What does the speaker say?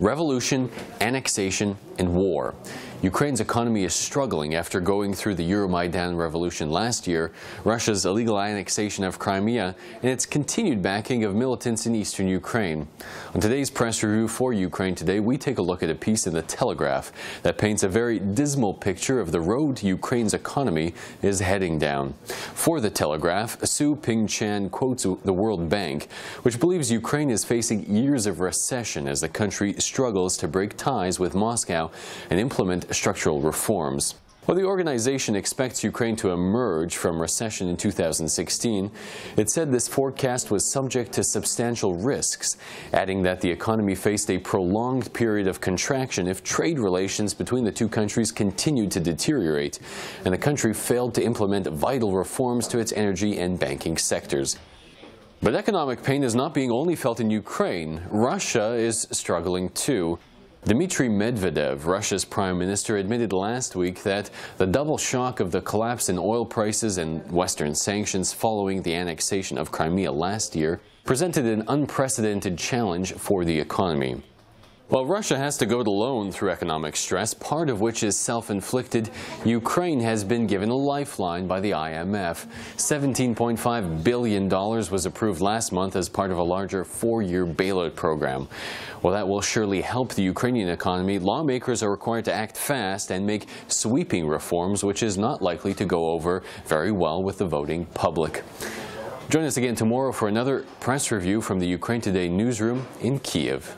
revolution, annexation, and war. Ukraine's economy is struggling after going through the Euromaidan revolution last year, Russia's illegal annexation of Crimea, and its continued backing of militants in eastern Ukraine. On today's press review for Ukraine Today, we take a look at a piece in The Telegraph that paints a very dismal picture of the road Ukraine's economy is heading down. For The Telegraph, Szu Ping Chan quotes the World Bank, which believes Ukraine is facing years of recession as the country struggles to break ties with Moscow and implement structural reforms. While the organization expects Ukraine to emerge from recession in 2016, it said this forecast was subject to substantial risks, adding that the economy faced a prolonged period of contraction if trade relations between the two countries continued to deteriorate, and the country failed to implement vital reforms to its energy and banking sectors. But economic pain is not being only felt in Ukraine. Russia is struggling too. Dmitry Medvedev, Russia's prime minister, admitted last week that the double shock of the collapse in oil prices and Western sanctions following the annexation of Crimea last year presented an unprecedented challenge for the economy. While Russia has to go it alone through economic stress, part of which is self-inflicted, Ukraine has been given a lifeline by the IMF. $17.5 billion was approved last month as part of a larger four-year bailout program. While that will surely help the Ukrainian economy, lawmakers are required to act fast and make sweeping reforms, which is not likely to go over very well with the voting public. Join us again tomorrow for another press review from the Ukraine Today newsroom in Kiev.